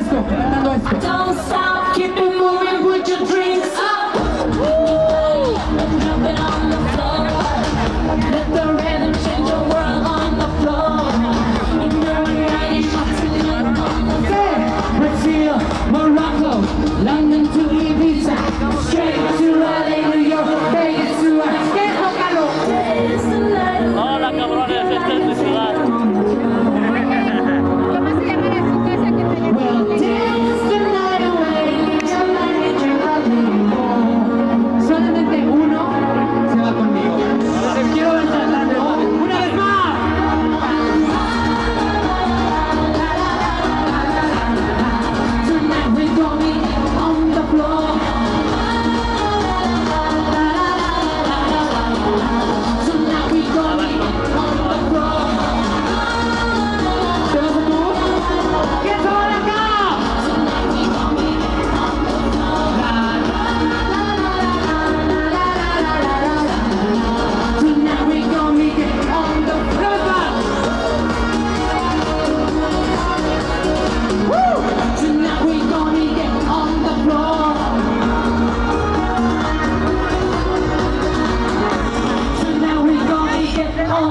esto, cantando esto. Don't stop, keep it moving, put your drinks up. On the floor. Let the rhythm change world on the floor. you. Brazil, Morocco, London to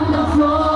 on.